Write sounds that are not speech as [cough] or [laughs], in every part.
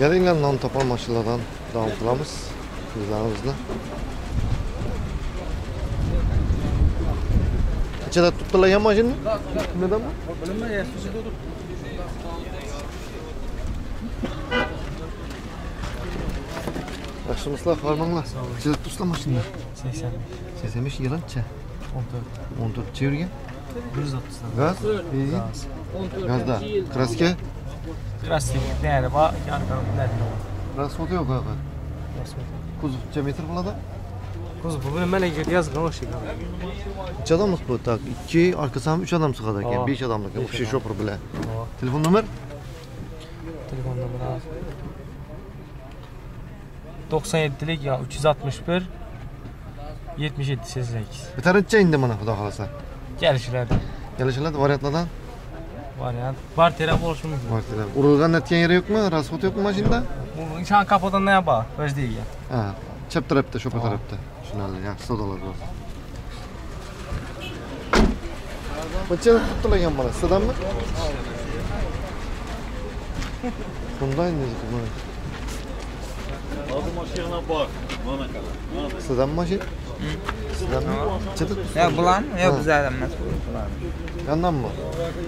Gelinglar non topar mashinalardan davom qilamiz bizlarimizni. Ichida tutdilagan mashina? Nimadanmi? Bilmay, suzib o'tib. Yaxshimisizlar, xormanglar. Ichida tutdilar mashina. 80. 85 yilcha. 14. 14 yurgan. 130 dan. Gaz, benzin, gazda. Kraska, Krasnik, değeri var. Yani ben ne rasxod yo'q qayoqqa. Kuzovcha metr bo'ladi? Kuz bu benim melek yazgan o şey. Necha odamlik bu? Tak, 2, arkasidan 3 odam sig'adi ekan, Aa. 5 odamlik. Besh O'xshash odam. shopir bilan. Telefon nomer? Telefon numarası. 97'lik ya 361 77 88. Bitarincha endi mana xudo xolasa. Gelişlerde Kelishiladi variantlardan. variant. Var taraf olsun mümkün. Kvartira. Urilgan netgan yeri yo'qmi? Rasxod yo'qmi mashinada? Bu insan kapıdan ne yapar? Öz değil ya. Ha, chap tarafda, shopa Aa. tarafda. Tushunarli, yaxshi savdolar bor. Buncha tutdilagan mana, sizdanmi? Bunday nezik mana. Hadi maşına bak. Bana kadar. Bana Sizdanmi mashina? Chata Ya bulan ya bizlar emas bulan. Yandanmi?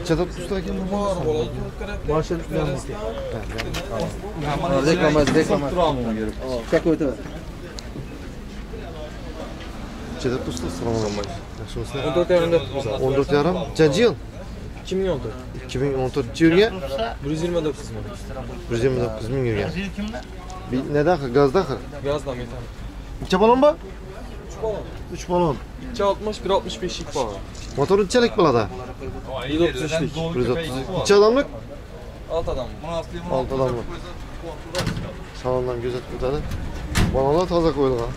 Chata tutdilagan bu. Başa tutmayan Reklama reklama. Çek öte. Chata tutdi, salom alaykum. Yaxshimisizlar? 14 yarımda tutmuşlar. 14 yarim. Nechanchi yil? 2000 oldu. 2014 yurgan. 129 ming. 129 ming yurgan. Bir- Neda axir? Gazda axir? Gazdan metan. Necha balon bor? 3 balon. 260 165 lik var. Motor nechalik bo'ladi? 133 lik. 130. Necha odamlik? 6 adam. 6 odamlik. Salondan kuzatib o'tadi. Balonlar toza qo'yilgan.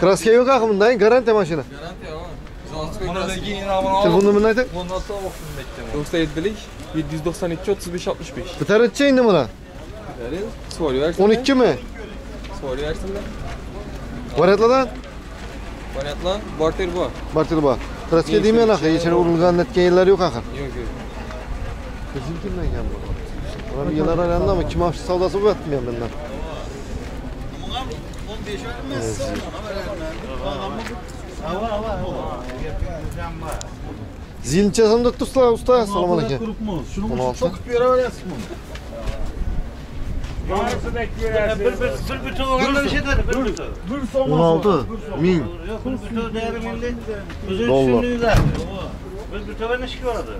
Kraska yo'q axir bundan, garantiya mashina. Telefon nomerini ayting. 97 lik 792 35 65. Bitar necha endi buni? Soru versin. 12 mi? Soru versin de. Variantlardan Variantla barter bu. barter bor. Kraska deyman axir, ichini urilgan netgan yerlar yo'q axir. Yok yok. Kızım kimden geldi? Bana bir yanar aranda ama kim hafif savdası bu etmiyor benden. Zilin çesamda tutsa usta. Selamun aleyküm. Kurukmaz. Şunu 16. çok bir ara versin bunu. Bir bir bir bütün olanlar bir şey dedi. Bir bütün. Bir son 16 min Bir bütün değeri milli. Bizim Dollar. Biz bir tane ne şiki vardı?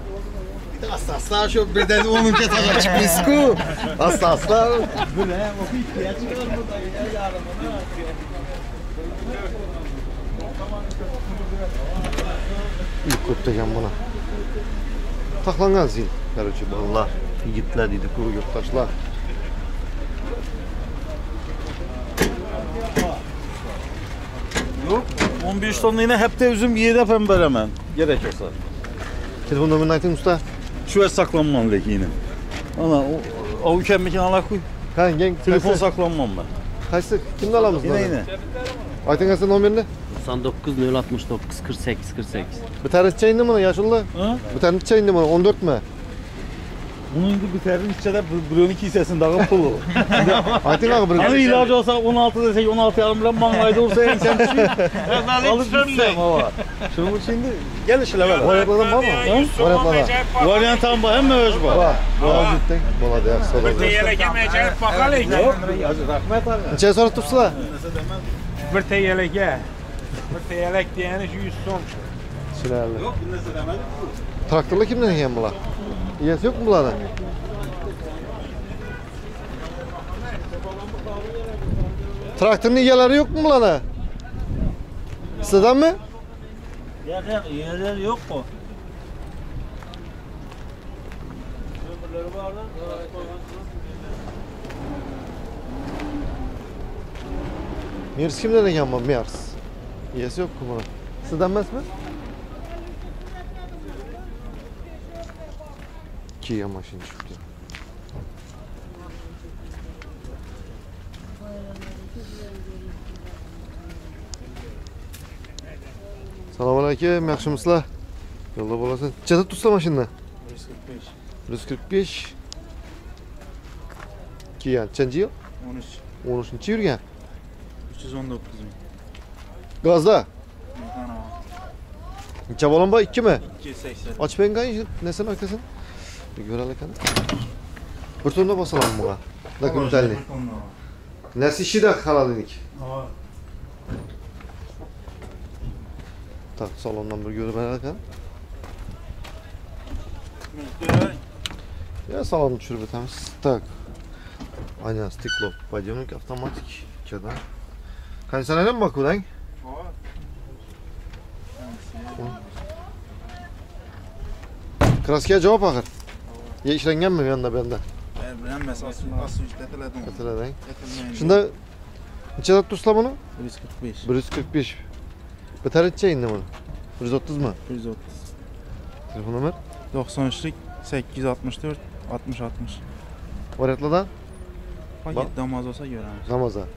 Asla asla şu bedeni 10. taga çıkmış ku. Asla asla. İlk koptacam buna. Taklan zil. Karıcı ballar. Yigitler dedi kuru yurttaşlar. Yok. 15 ton yine hep de üzüm yedi pember hemen. Gerek yoksa. Telefon numaranı aydın usta. Şu el saklanmam leki yine. Ana o avuken mekin Allah koy. Kan, gen, Telefon saklanmam ben. Kaçtık. Kimden alalım? Yine yine. Aydın Hasan numaranı. 99 069 48 48. Bir tane çayındı mı yaşlı? Ha? Bir tane çayındı mı? 14 mü? Bunun gibi biterin içinde buranın kisesini dağıp pulu. [laughs] Aytın ağa bir. Hani ilacı olsa 16 desek 16 yarım bilen mangayda olsa en sen düşün. [laughs] Alıp gitsem hava. Şunun şimdi gel işle böyle. Variantlardan var mı? Variantlardan. Varyant tam var hem öz var. Var. Var gittin. Bana da yaksa da. Yok. Rahmet abi. Neçeye sonra tutsular? Bir teyeleke. Bir teyelek diyeni 100 son. Sinirli. Traktörle kimden yiyen bunlar? İyisi yok mu bunların? Traktörün iyaları yok mu bunlara? Sizden mi? Yerler, yerler yok mu? Mirs kimden yiyen bu Mirs? İyisi yok bunun? Sizden mi? Kia maşin çıktı. Assalomu alaykum, yaxshimisizlar? Yo'lda bo'lasan. Necha tutsa mashinani? 145. Keyin nechanchi yil? 13. 13 yurgan. 319 ming. Gazda. Çabalan bay 2 mi? 280. Aç ben gayet nesin arkasın? Bir gör alakan. Burtunda basalım buna. Da kumtelli. Nesi işi de halalinik. Tak salondan bir görüp alakan. Ya salonu çürbe tam. Tak. Aynen stiklo. Bacamak otomatik. Çadan. Kaç sene mi bakıyorsun? Kraskaga javob axir. Ya ishlanganmi bu yoqda benda? Hammasi asli ishlatiladi. Aytilading. Aytilmaydi. Shunda necha tursizlar buni? 145. 145. Bitar necha endi buni? 130 mi? 130. Telefon nomer? 93lik 864 60 60. Variantlardan? Paket damoz olsa ko'ramiz. Ramazan.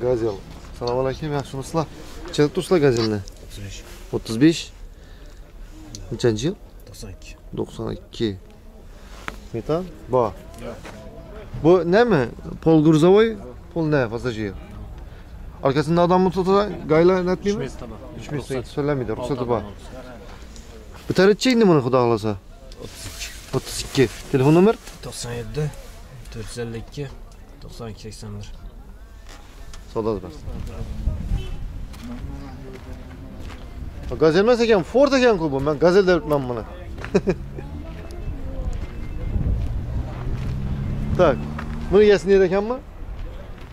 Gazel. Assalomu alaykum, yaxshimisizlar? Necha tursizlar gazelni? 35. 35. Nechanchi yil? 92. 92. Metan? Bor. Bu nemi? Pol грузовой, pol ne? Pasajir. Arkasında adam mı tutar? Gayla netmiymi? 3 metre söylemedi. Ruhsatı var. Bir tane çeyindi bunu Xudo xohlasa. 32. Telefon nomer? 97 452 92 81 Savdo bersin. Gazel emas ekan, Ford ekan-ku bu. Men Gazel deb o'tman buni. Tak. Buni egasi neda ekanmi?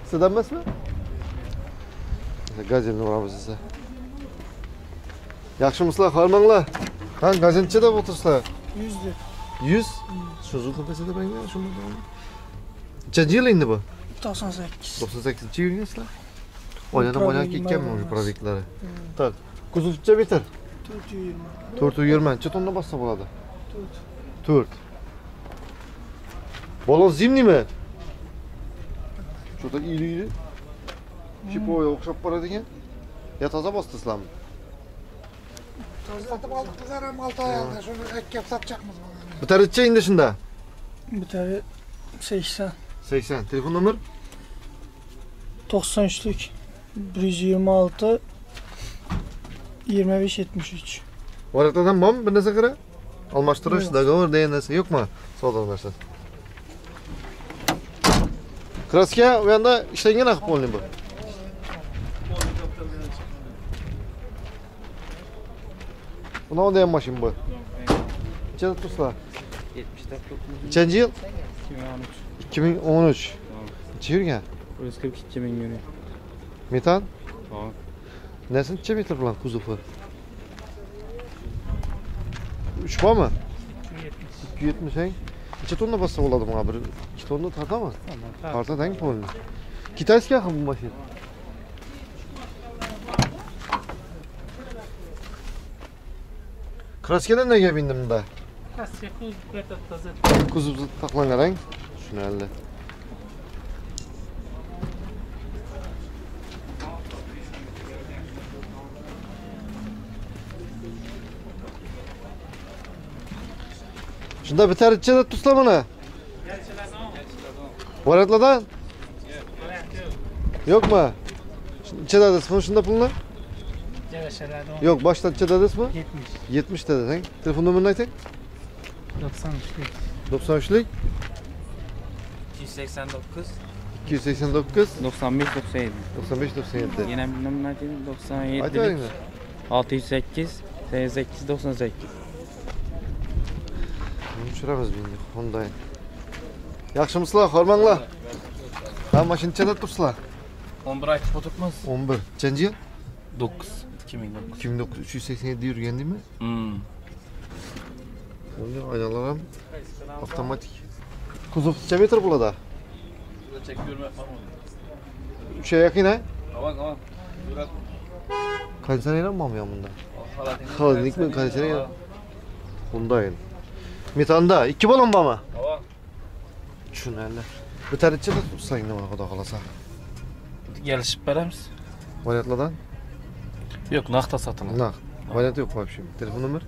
Sizdan emasmi? Gazelni uramiz esa. Yaxshimisizlar, hormanglar. Ha, gazel necha deb o'tirsizlar? 100 deb. 100? Shu qilmasa deb aytgan, shunday. Nechanchi yil endi bu? 98. 98 yurgansizlar? Oynadan oynaga Probegi ketganmi bor o'sha emas. Kuzu tutca bitir. Tut yürümen. Turt yürümen. Çıt onda bassa buladı. Tut. Turt. Balon zimni mi? Şurada iyili iyili. Şipoya hmm. okşap baradigan. Ya taza bastıslan mı? Tazalatib oldik bizlar ham olti oyog'da shuni akkab sotchaqmiz bitaricha endi shunda bitari sakson sakson telefon nomer to'qson uchlik bir yuz yigirma olti 73. Varaqlardan bormi bir narsa qara? Almashtirish, Yo'q. договор degan narsa yo'qmi? Savdo narsa. Kraska u yoqda ishlangan ahvolni bu. Bunda ham mashina bu. Necha tursizlar? 70 Nechanchi yil? 2013. Necha yurgan? 142 ming yurgan. Metan? Ha. Nasi necha metr bilan kuzovi? 3 bormi? 270 eng. Necha tonna bassa bo'ladi bunga? Bir 2 tonna tortami? Tortadi eng polni. Kitayskiy axir bu mashina. Kraskadan nega bindim bunda? Kuzov taqlangan eng. Tushunarli. Shunda bitar ichida tursizlar buni. Variantlardan? Yo'qmi? Necha dedingizmi shunda pulni? Yo'q, boshdan necha dedingizmi? 70. 70 deding. Telefon nomerini ayting. 93'lük. 93lik 289 289 95 97 95 97. Yine numara değil 97 Aytavering. 608 88 98 Buni tushiramiz endi Hyundai. Yaxshimisizlar, hormanglar. Ha, mashina nechada tursizlar? 11 aytib o'tiribmiz 11. Nechanchi yil? 9 2009 2009 387 yurgan deymi? hmm. Bunga aynalar ham avtomatik. Kuzov necha metr bo'ladi? chek ko'rmayapman 3 yaqin ha? avang avang Konditsioner ham bormi bunda? Xolodilnikmi, konditsioner? Hyundai. Metanda 2 balon bormi? avang Tushunarli. Bitar ichida tursang nima xudo xolasa. gelişip beremiz. Variantlardan? Yok nakta satılır. Nak. Variant yok вообще. Telefon numara?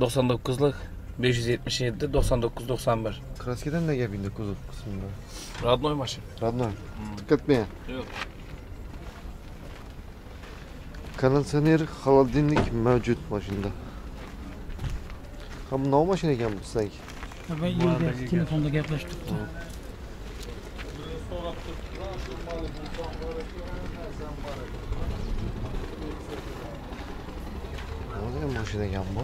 99'lık 577 99 91. Kraskeden ne gelbindi kuzov kısmında? Radnoy maşın. Radnoy. Dikkat etmeyin. Yok. Konditsioner, холодильник mevcut maşında. Ha bu ne maşın ekan bu sanki? Ben yerde telefonda gaplaştık. Ne degan maşın ekan bu?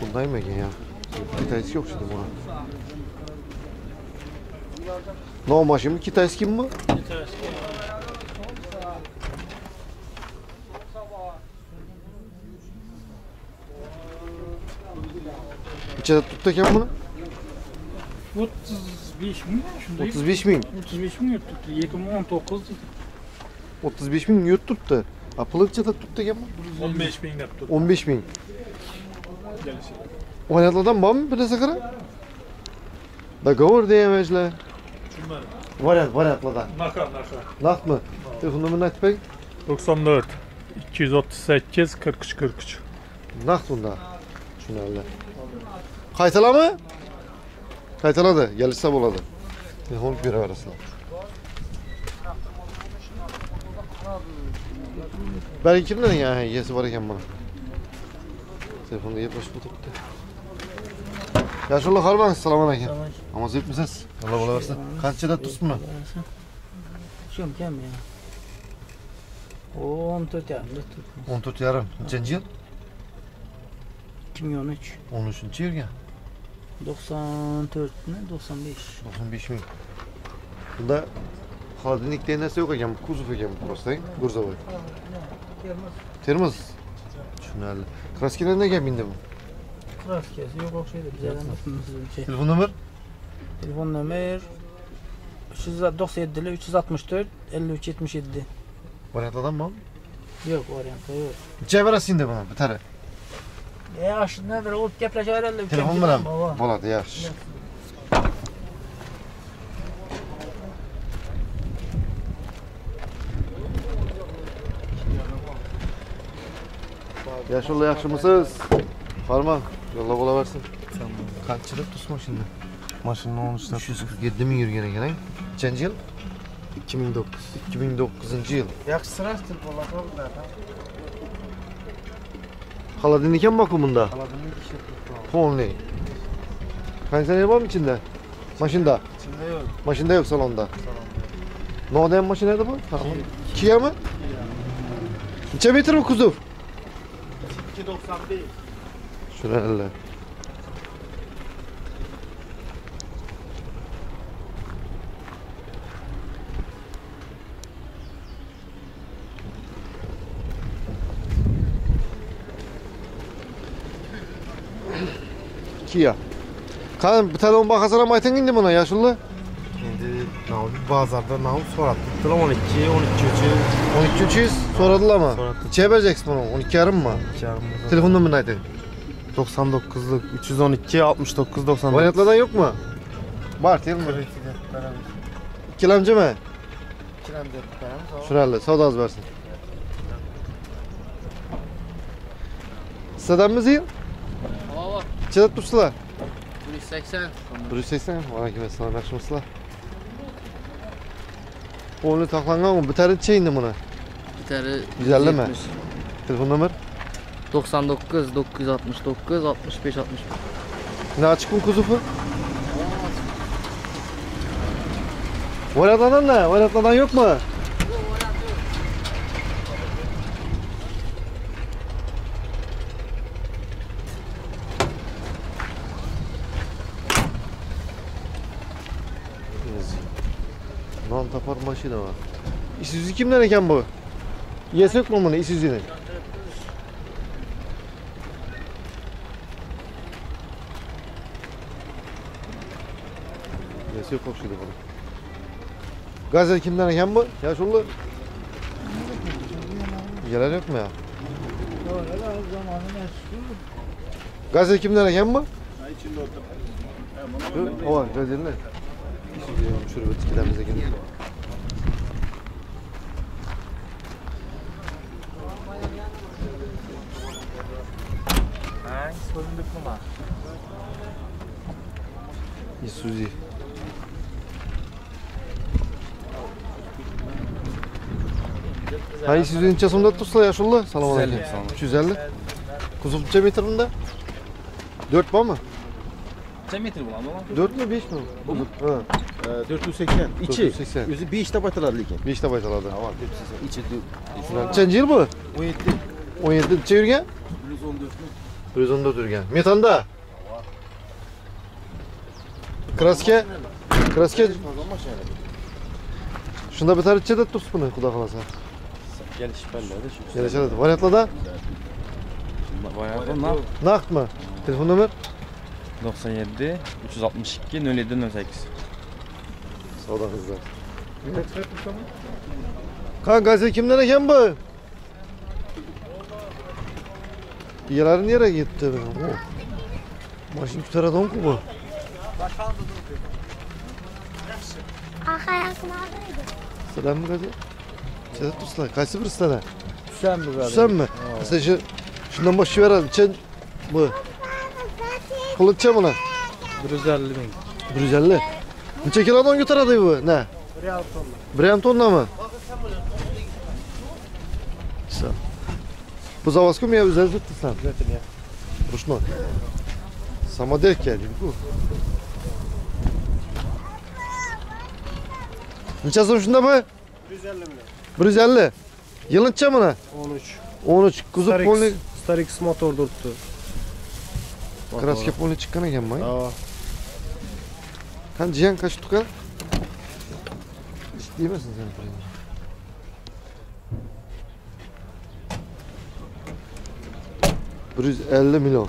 Bundayım ekan ya. Kitayski yok şimdi buna. Ne o maşın kaça tuttuk ya bunu? 35 bin. Şundayız. 35 bin. 35 bin yurt tuttu. 2019 35 bin yurt tuttu. Ha pılıkça da tuttuk ya bunu. 15 bin yaptı. 15 bin. Oynatladan var mı bir de sakara? Da gavur diyemezler. Variant, variantladan. Naka, naka. Nak mı? Telefon numaranı aç bey. 94 238 43 43. Nak bunda. Şunlarla. Qaytaladimi? Qaytaladi, kelishsa bo'ladi. Telefon beraverasizlar. Balki kimdan ekan? Ha, egasi bor ekan buni. Telefonda gaplashib o'tiribdi. Yaxshi xormang, assalomu alaykum. Namoz o'qimisiz? Alloh bo'laversin. Qanchada turibsizmi? Shum kam ya. 14 yaşında tutmuş. 14 yarim. Nechanchi yil? 2013. 13 yilga. 94 mi? 95. 95 ming. Bunda холодильник degan narsa yo'q ekan, kuzov ekan bu просто, грузовой. Termiz. Tushunarli. Kraskalar nega bindi bu? Kraskesi yok okşaydı. Bizden bir şey. Telefon nomer? Telefon numara 397 364 53 77. Variantlardan mı? Yok varyantı yok. Necha berasiz endi buni? Bitari. ya şundan bir olup gaplaşa verelim. Telefon bilan bo'ladi, yaxshi. Yaşullo yaxshimisiz? Farman, yo'lla bo'laversin. Qanchalik tus mashina? Mashina 13 347 ming yurgan ekan, a? Nechanchi yil? 2009. 2009 yil. Yaxshi sirashtir bo'ladi. Haladinlik mi bakımında? Haladinlik iş yaptık. Only. Pensiyonel var mı içinde? Maşında? İçinde yok. Maşında yok salonda. Salonda. Noden maşı nerede bu? Tamam. Kia mı? Kia. İçe metre mi kuzum? 2.91. Şuna elle. Kia. Qani bittadan bahasini ham ayting endi buni Yashullo. Endi nav bozorda nav so'rab turibdilar 12, 13 12300 so'radilarmi? So'radi. Necha beracaksın bunu? 12,5 mi? uch. Telefon numarini ayting. 99'luk 312 69 99. Variantlardan yok mu? Var, değil mi? İkilemci mi? Beramiz. Şurayla, savdo az versin. Sizden mi zil? Çedet tutsular. 180. 180. Aleyküm selam, yaxshimisizlar? Qo'lni taxlangan u bitari cheyindi buni. Biteri Güzel mi? Telefon nomer? 99 969 65 60. Ne açık mı kuzufu? Variantlardan ne? Variantlardan yok mu? Non tapar maşina var. İsuzu kimden eken bu? Yes yok mu bunu Isuzu'nun? Yes yok okşuydu bunu. Gazel kimden eken bu? Ya şullu. Gelen yok mu ya? Gazel kimden eken bu? Yok, O var gazeller. Şurada tikilemize gelin. Hang so'zimda nima? Isuzu. Ha Isuzu necha so'mda tursa Yaşullo? Assalomu alaykum. 350. Kuzov necha metrında? 4 bormi? Necha metr bo'ladi? 4 mi 5 mi? Bumi? Ha, 480. İçi. 480. O'zi 5 ta aytiladi lekin. 5 ta baytaladi. İçi Nechanchi yil bu? 17. 17 necha yurgan? 114. 114 yurgan. Metanda. Kraska? Kraska Shunda bitar ichida turibsiz buni, xudo xolasa. Gelish pallada shu. Kelishadi. Variantlarda Bayağı naq naqdmi? Telefon nomer? 97 362 07 08. Savdo qizlar. Kan gazete kimden ekan bu? Yerlari nereye gitti? Oh. Maşin tutaradigan ku bu. Arka aldıydı. Sizlar mi gazete? Sizlar tursizlar. Qaysi bir sizlar? Sen mi galiba? Tusanmi? Mesela şu şundan boşlayveradi. Chen bu. Puli necha buni? 150 ming. 150. Neçe kilodan götüredi bu? Ne? Briyam tonna. Briyam tonna mı? Güzel. Bu zavasku mu ya üzeri tuttu sen? Zaten ya. Ruşno. Sama denk geldi bu. Neçe so'm shunda bu? 150 ming. 150. Yılıncha buni? 13. 13. Kuzup polni Starix motor turibdi. Kraska polni chiqqan ekanmi? Ha. Kan jiyan kaç tukan? İsteyemezsin sen burayı. Bir yüz elli milyon.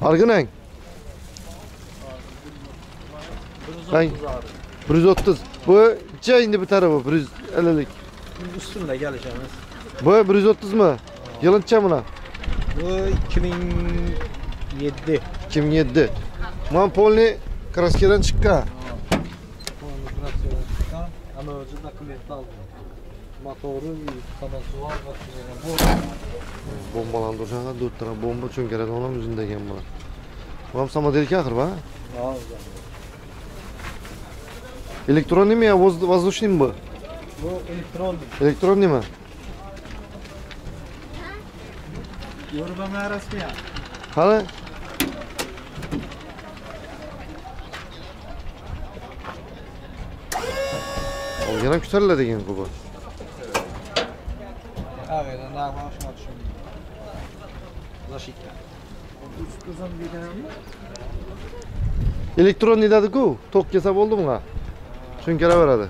Argınen. Ben yüz otuz. Bu ce indi bir tarafı bir yüz ellilik. Üstünde geleceğimiz. Bu yüz otuz mu? Yılın çe buna? Bu 2007. 2007. Man polni kraskadan çıkka Ama önce dokument aldım. Motoru kanası var. Bu Bombalandıracağına dört tane bomba çönkərədi onun yüzündə ekan bu. Bu ham samodelki axir va? Elektronli mi ya voz- воздушный mi bu? bu elektron. Elektronli mi? Yoruma Arası ya. Hali? Olgan ham ko'tariladi ekan bu. Evet, ne yapalım şuna düşünün. Zaşikta. Üst kızım bir tane mi? Elektronli dedi-ku, tok kelsa bo'ldimi? Cho'nkaraveradi.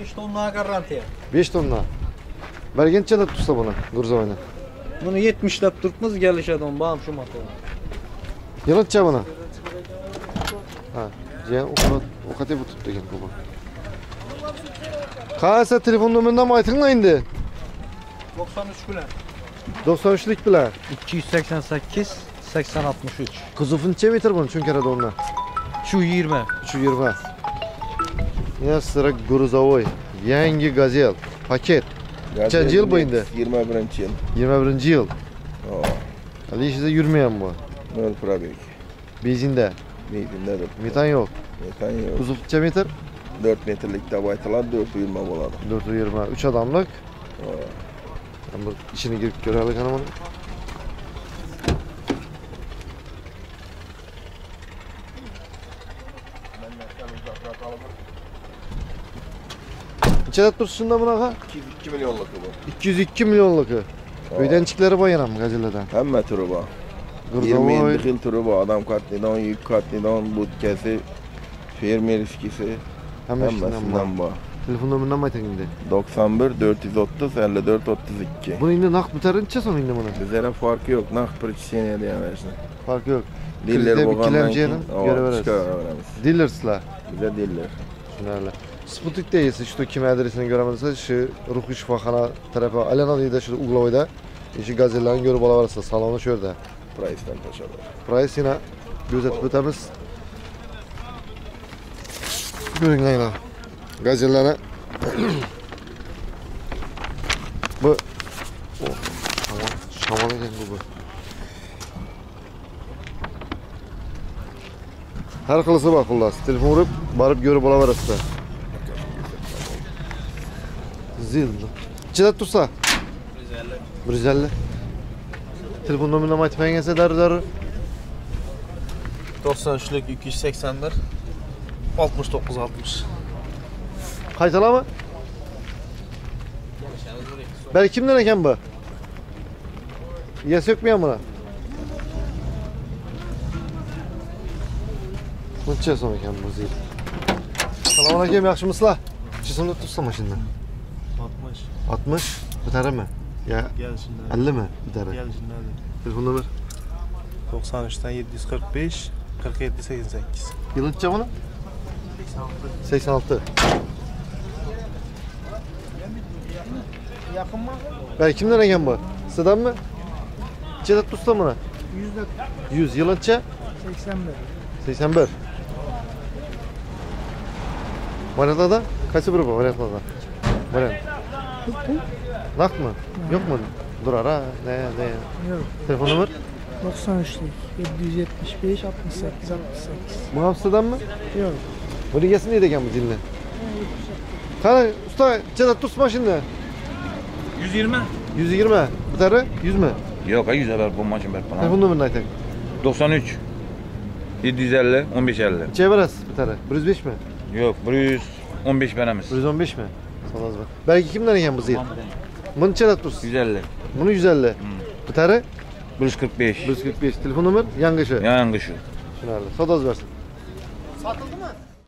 5 tonla garanti. 5 tonna. Bergencha deb tursa buni, Gurzoyni. Bunu 70 lap tutmaz gelişeden bağım şu motoru. Yılıncha buni. Ha, o'qib o'qatib o'tibdi ekan bu. Qaysi telefon nomerini ham aytinglar endi. 93 bilen. 93lik bilan. 288 80 63. Kuzov necha metr buni cho'nkaradi o'rni? Şu 20. 320. Ya sıra Gruzovoy. Yangi Gazel. Paket. Nechanchi yil bu endi? 21 yil. 21 yil. Oo, Hali ishida yurmayapti bu. nol probeg. Benzinda. Benzindadir. Metan yo'q. Metan yo'q. Kuzov necha metr? 4 metrlik deb aytiladi, 420 bo'ladi. 420. 3 odamlik. Oo. Bir ishini kirib ko'raylik ana buni. Necha turibsiz shunda bunaqa? 202 millionlik bu. 202 millionlik. Uydanchiklari bor yana gazelardan. Hamma turi bor. 20 Girmeyin dikil türü bu adam katlidan, yük katlidan, butkesi, fermer ilişkisi. Hammasinden bu. Telefon nömründen mi aytan şimdi? 91 430 54 32. Bunu indi nak bitarincha so'ng indi buni. Bizlere farkı yok. Nak bir çiçeğine diye anlaştın. Farkı yok. Diller bo'lgandan keyin ko'raverasiz. Diller sizlar. Bize diller. Tushunarli. Sputnikda esa shu kim adresini ko'ramizsa, shu ruhiy shifoxona tarafi Alanadida shu Uglovoyda, shu gazellarni ko'rib olaverasiz. Saloni shu yerda. Price'dan tashladik. Price yana gözetip ötemiz. Görünler Gazelere. [coughs] bu o, şaman, şaman ekan bu. Her kılısı bak xullas. Telefon vurup barıp görüp olaverasizlar. Zil. Ichida tursa? 150. 150. Telefon nomerini aytmagansa darrov darrov 93'lük 281 69 60. Qaytalama? Belki kimden eken bu? Ya buna? Buncha so'm ekan bu zil. Alaykum, yaxshimisizlar? Necha so'mda tursa mashina? 60. 60 bitarimi? Ya Gel şimdi. 50 mi bitari? Gel şimdi hadi. Telefon nomer? 93'ten 745 47 88. Yılınca bunu? 86. Yakın mı? Belki kimden eken bu? Sizden mi? Çedat tusta mı? Yüzde 100 yılınca 81. 81. Varyatlada kaçı biri bu varyatlada? Varyant. Nak mı? Yok mu? Dur ara. Ne ne? Yok. Telefon numara? 93'lük 775 68 68. Bu hapsıdan mı? Yok. Bu ligesi neydi eken bu zilini? Kana usta Çedat tutma şimdi. 120. 120. Bir tane 100 mü? Yok, 100 haber bu maçın ben falan. Telefon numarını aytak. 93 750 1550. Çevirez bir tane. 105 mi? Yok, 115 benemiz. 115 mi? Sana az bak. Belki kimden eken bu zil? Bunu Çedat tutsun. 150. Bunu 150. Bir tane 145. 145. Telefon numara yangışı. Yangışı. Şunlarla. Sodaz versin.